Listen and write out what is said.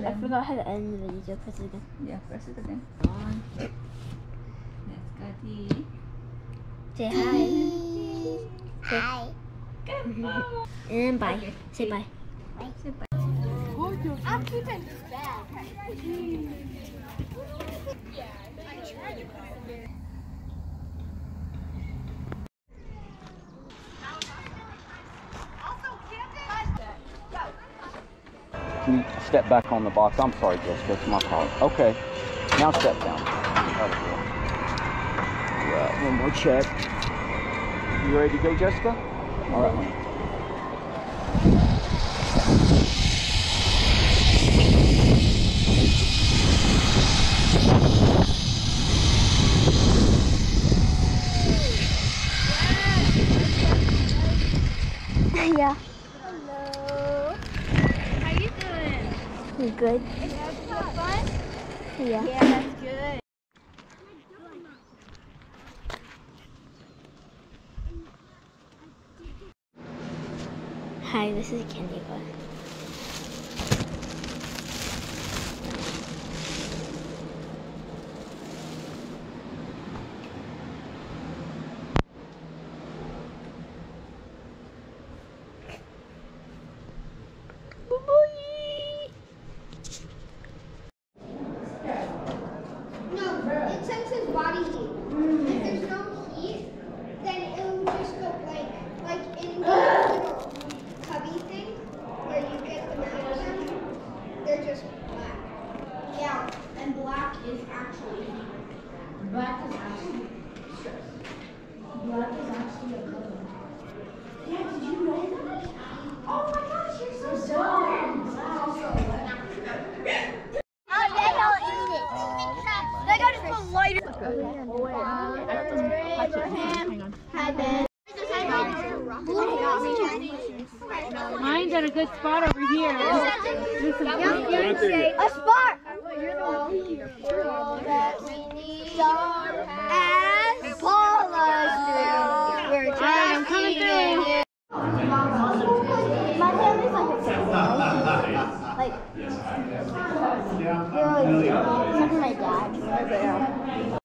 I mm-hmm. forgot how to end the video. Press it again. Yeah, press it again. On. Let's go, T. Say hi. Hi. Good boy. And then bye. Okay. Say bye. Say bye. I'm keeping this bag. You step back on the box? I'm sorry, Jessica. It's my fault. Okay. Now step down. All right, one more check. You ready to go, Jessica? All right, honey. yeah. Hello. You good? Fun? Yeah. Yeah, that's good. Hi, this is Candy Bar. Is actually Black is actually stress. Black is actually a color. Yeah, did you know that? Oh my gosh, you're so smart. Oh, they don't eat it. They got to put lighter. Abraham had been. Mine's at a good spot over here. This is A spot. Yours. Except for my dad. There.